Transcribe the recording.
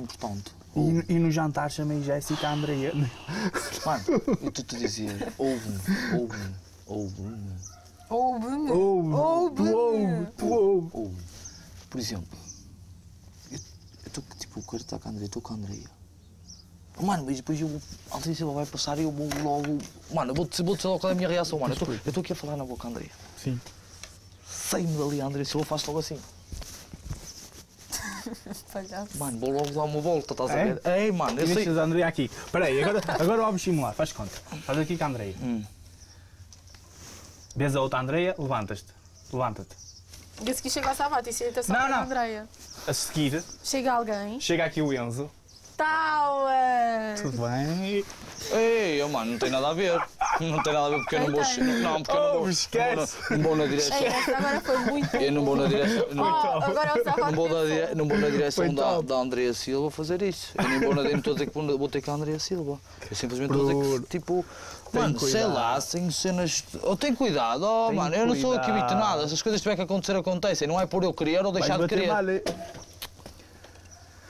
importante. E, e no jantar chamei Jéssica Andreia. Mano, eu estou-te a dizer, ouve-me, ouve-me, ouve-me, Ouve-me. Ouve, tu ouve, Ouve-me. tu ouve. ouve-me. Por exemplo, eu estou tipo, eu quero estar com a Andrea, eu estou com a Andrea. Mano, mas depois eu, a Andrea Silva vai passar e eu vou logo. Mano, eu vou-te vou dizer logo qual é a minha reação, mano. Eu estou aqui a falar na boca, Andrea. Sim. Saí-me dali, Andrea Silva, faço logo assim. Mano, vou logo dar uma volta, estás a É? ver? Ei, mano, eu sei. deixas a Andreia aqui. Espera aí, agora, agora vamos simular, faz conta. Faz aqui com a Andreia. Hum. Vês a outra Andreia, levantas-te. Levanta-te. E a seguir chega ao Savate e senta só Não, para a não. Andreia. A seguir, Chega alguém. chega aqui o Enzo. Taua! Tudo bem? Ei, mano, não tem nada a ver. Não tem nada a ver porque eu não vou. Não, porque eu não Oh, vou. esquece. Não vou na, vou direção. Agora foi muito. Eu não vou na direção. Não, Oh, agora o Savate. não vou, na, dire- não vou na direção da, da Andrea Silva fazer isso. Eu nem vou, na, nem estou a dizer que vou, vou ter com a Andrea Silva. Eu simplesmente estou a dizer que, tipo, mano, sei lá, sem cenas. Ou tem cuidado, oh, Tem mano, eu não sou aqui nada. Se as coisas tiver que acontecer, acontecem. Não é por eu querer ou deixar de querer. mal.